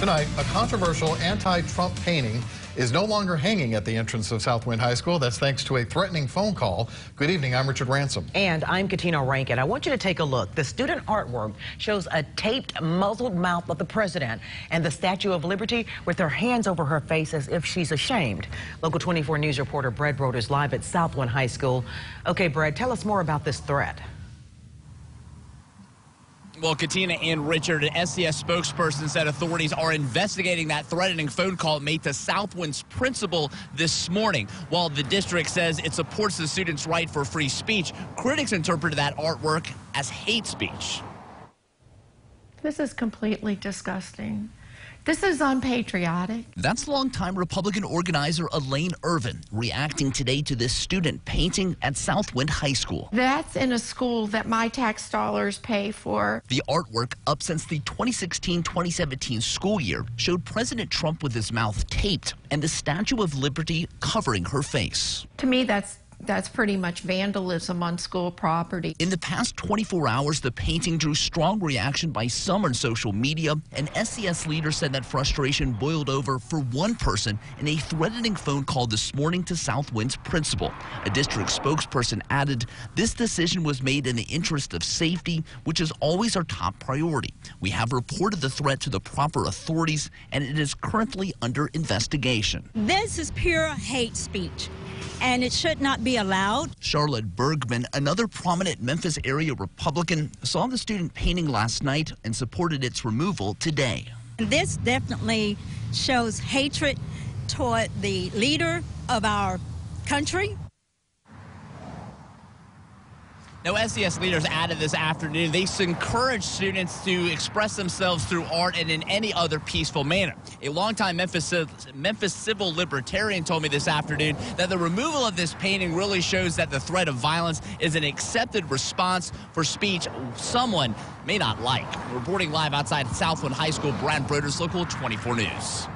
Tonight, a controversial anti-Trump painting is no longer hanging at the entrance of Southwind High School. That's thanks to a threatening phone call. Good evening, I'm Richard Ransom. And I'm Katina Rankin. I want you to take a look. The student artwork shows a taped, muzzled mouth of the president and the Statue of Liberty with her hands over her face as if she's ashamed. Local 24 News reporter Brad Broders is live at Southwind High School. Okay, Brad, tell us more about this threat. Well, Katina and Richard, an SCS spokesperson, said authorities are investigating that threatening phone call made to Southwind's principal this morning. While the district says it supports the students' right for free speech, critics interpreted that artwork as hate speech. This is completely disgusting. This is unpatriotic. That's longtime Republican organizer Elaine Irvin reacting today to this student painting at Southwind High School. That's in a school that my tax dollars pay for. The artwork, up since the 2016 2017 school year, showed President Trump with his mouth taped and the Statue of Liberty covering her face. To me, that's that's pretty much vandalism on school property. In the past 24 hours, the painting drew strong reaction by some on social media. An SCS leader said that frustration boiled over for one person in a threatening phone call this morning to Southwind's principal. A district spokesperson added, This decision was made in the interest of safety, which is always our top priority. We have reported the threat to the proper authorities, and it is currently under investigation. This is pure hate speech and it should not be allowed. Charlotte Bergman, another prominent Memphis area Republican, saw the student painting last night and supported its removal today. This definitely shows hatred toward the leader of our country. Now, SCS leaders added this afternoon, they encourage students to express themselves through art and in any other peaceful manner. A longtime Memphis, Memphis civil libertarian told me this afternoon that the removal of this painting really shows that the threat of violence is an accepted response for speech someone may not like. Reporting live outside Southwind High School, Brad Broders, Local 24 News.